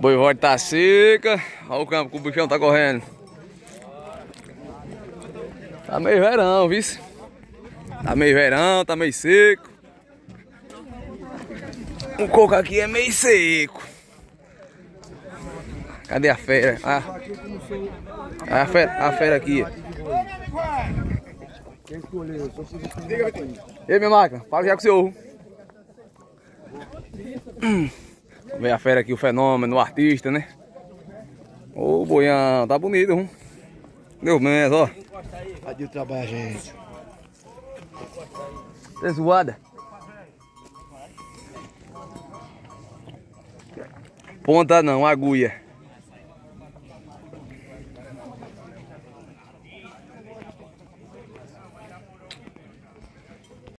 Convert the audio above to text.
Boi tá seca. Olha o campo que o bichão tá correndo. Tá meio verão, vice. Tá meio verão, tá meio seco. O coco aqui é meio seco. Cadê a fera? Ah, a fera, a fera aqui. E aí, minha máquina, fala já com o seu. Hum. Vem a fera aqui, o fenômeno, o artista, né? Ô, boião, tá bonito, hein? Deus mesmo, ó. Cadê o trabalho, gente? Tem zoada. Ponta não, agulha.